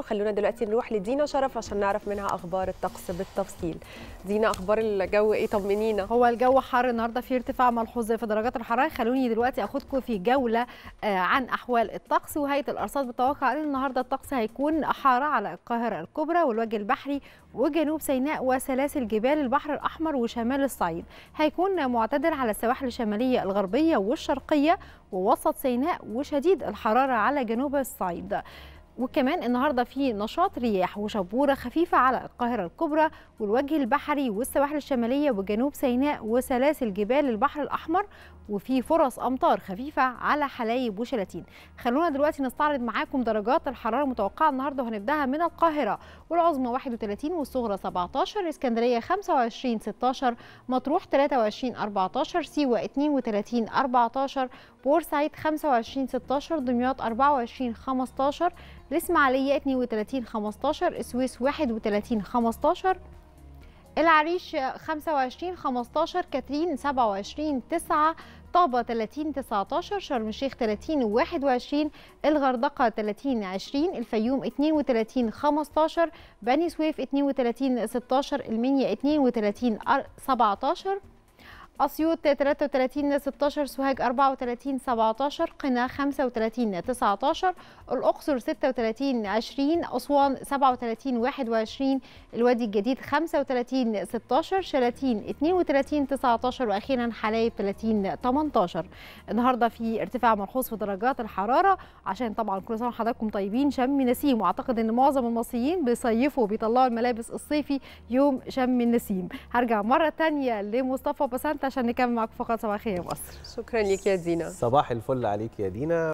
خلونا دلوقتي نروح لدينا شرف عشان نعرف منها أخبار الطقس بالتفصيل. دينا أخبار الجو إيه؟ طمنينا. هو الجو حر النهارده في ارتفاع ملحوظ في درجات الحرارة. خلوني دلوقتي أخدكم في جولة آه، عن أحوال الطقس وهيئة الأرصاد بتتوقع إن النهارده الطقس هيكون حار على القاهرة الكبرى والوجه البحري وجنوب سيناء وسلاسل جبال البحر الأحمر وشمال الصعيد. هيكون معتدل على السواحل الشمالية الغربية والشرقية ووسط سيناء وشديد الحرارة على جنوب الصعيد. وكمان النهارده في نشاط رياح وشبورة خفيفة على القاهرة الكبرى والوجه البحري والسواحل الشمالية وجنوب سيناء وسلاسل جبال البحر الأحمر وفي فرص أمطار خفيفة على حلايب وشلاتين. خلونا دلوقتي نستعرض معاكم درجات الحرارة المتوقعة النهارده وهنبدأها من القاهرة. والعظمى 31 والصغرى 17 اسكندرية 25 16 مطروح 23 14 سيوة 32 14 بورسعيد 25 16 دمياط 24 15 الإسماعيلية 32 15 السويس 31 15 العريش 25 15 كاترين 27 9 طابة 30 19 شرم الشيخ 30 21 الغردقة 30 20 الفيوم 32 15 بني سويف 32 16 المنيا 32 17 أسيوط 33 16 سوهاج 34 17 قنا 35 19 الأقصر 36 20 أسوان 37 21 الوادي الجديد 35 16 شلاتين 32 19 وأخيرا حلايب 30 18 النهارده في ارتفاع ملحوظ في درجات الحرارة عشان طبعا كل سنة وحضراتكم طيبين شم نسيم. وأعتقد إن معظم المصريين بيصيفوا وبيطلعوا الملابس الصيفي يوم شم النسيم هرجع مرة تانية لمصطفى بسنت عشان نكمل معاكم فقط صباح الخير. يا مصر شكرا ليك يا دينا. صباح الفل عليك يا دينا.